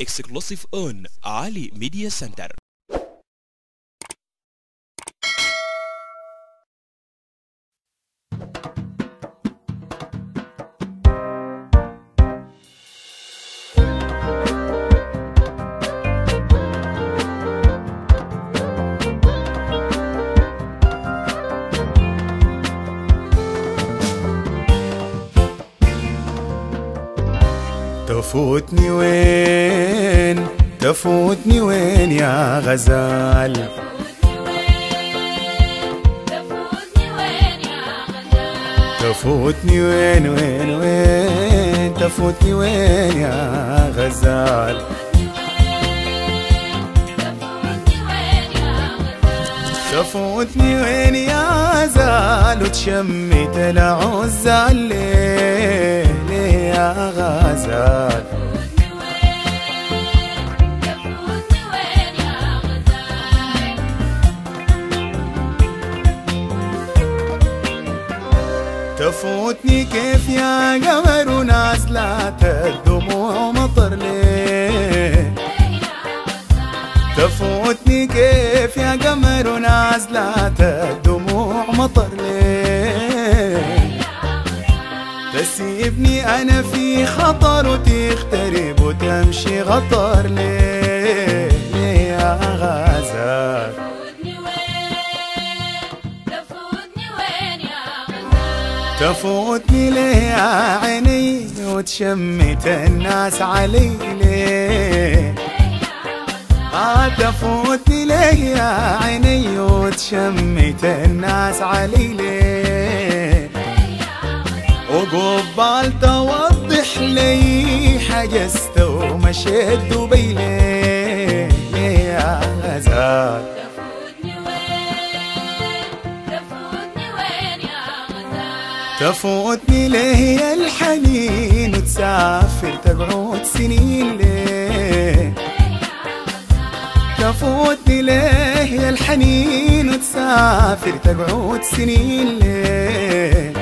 اكسكلوسيف اون علي ميديا سنتر تفوتني وين؟ تفوتني وين يا غزال؟ تفوتني وين وين وين؟ تفوتني وين يا غزال؟ تفوتني وين يا زال؟ وتشمت ليه يا غزال تفوتني كيف يا قمر ونازلة الدموع مطر ليه؟ تفوتني كيف يا قمر ونازلة الدموع مطر ليه؟ تسيبني أنا في خطر وتغترب وتمشي غطر ليه ليه يا غزال؟ تفوتني ليه يا عيني؟ وتشمت الناس علي. ليه؟ آه تفوتني ليه يا عيني؟ وتشمت الناس علي. ليه؟ وقبال توضح لي حجزت ومشيت دبي. ليه ليه يا غزال؟ تفوتني ليه يا الحنين؟ وتسافر تقعد سنين ليه؟ تفوتني ليه يا الحنين؟ وتسافر تقعد سنين ليه؟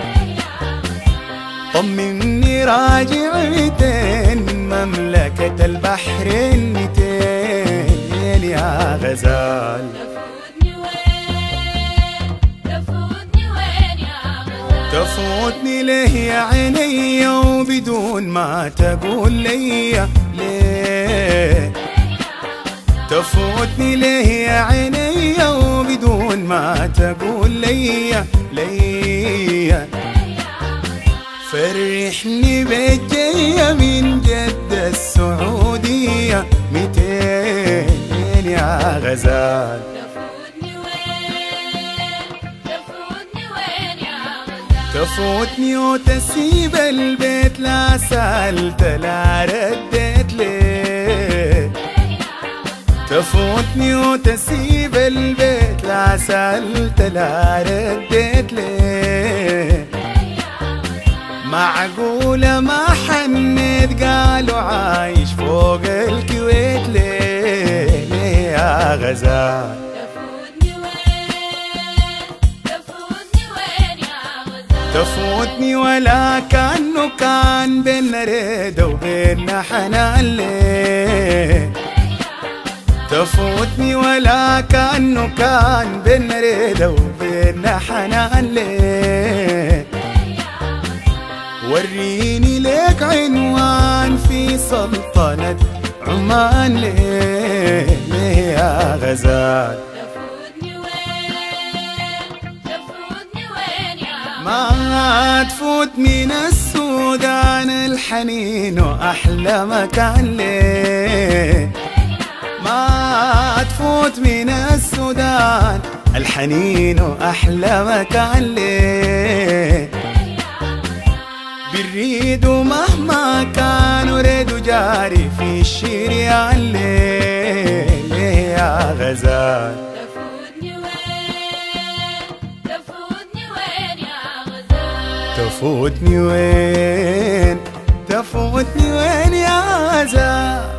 طمني راجع ميتين من مملكة البحرين ميتين يا غزال. تفوتني ليه يا عيني وبدون ما تقول لي ليه تفوتني ليه يا عيني وبدون ما تقول لي لي فرحني بالجاية من جدة السعودية. ميتين يا غزال. تفوتني وتسيب البيت لا سألت لا رديت ليه. تفوتني وتسيب البيت لا سألت لا رديت ليه. معقولة ما حنيت؟ قالوا عايش فوق الكويت ليه ليه يا غزال؟ تفوتني ولا كأنه كان بينا ريدة وبينا حنان ليه؟ تفوتني ولا كأنه كان بينا ريدة وبينا حنان ليه؟ وريني لك عنوان في سلطنة عمان. ليه ليه يا غزال؟ ما تفوت من السودان الحنين وأحلى مكان. ليه ما تفوت من السودان الحنين وأحلى مكان. ليه بالريد ومهما كان وريد جاري في الشريان ليه ليه يا غزال؟ تفوتني وين؟ تفوتني وين يا غزال؟